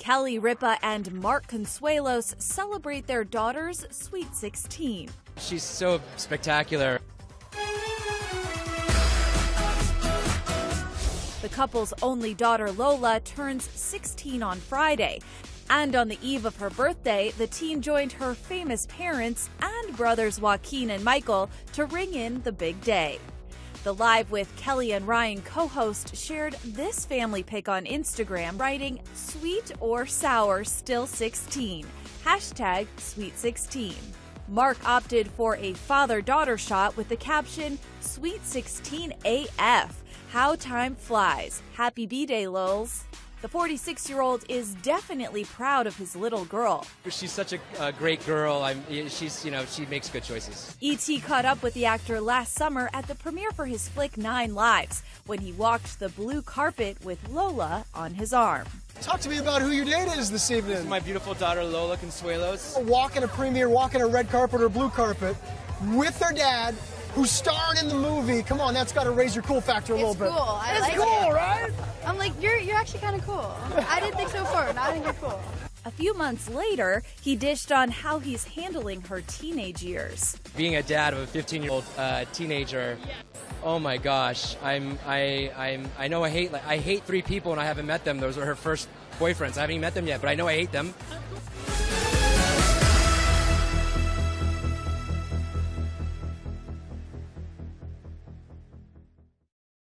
Kelly Ripa and Mark Consuelos celebrate their daughter's sweet 16. She's so spectacular. The couple's only daughter Lola turns 16 on Friday. And on the eve of her birthday, the teen joined her famous parents and brothers Joaquin and Michael to ring in the big day. The Live with Kelly and Ryan co host shared this family pic on Instagram, writing, Sweet or sour, still 16. Hashtag sweet 16. Mark opted for a father daughter shot with the caption, Sweet 16 AF. How time flies. Happy B Day, lols. The 46 year old is definitely proud of his little girl. She's such a, a great girl. I'm, she's, you know, she makes good choices. E.T. caught up with the actor last summer at the premiere for his flick Nine Lives when he walked the blue carpet with Lola on his arm. Talk to me about who your date is this evening. This is my beautiful daughter Lola Consuelos. Walking a premiere, walking a red carpet or blue carpet with her dad who starred in the movie. Come on, that's got to raise your cool factor a it's little bit. Cool. I it's like cool, it. right? Actually kind of cool. I didn't think so far, but I think you're cool. A few months later, he dished on how he's handling her teenage years. Being a dad of a 15-year-old uh, teenager, oh my gosh, I'm I I'm I know I hate like I hate three people and I haven't met them. Those are her first boyfriends. I haven't even met them yet, but I know I hate them.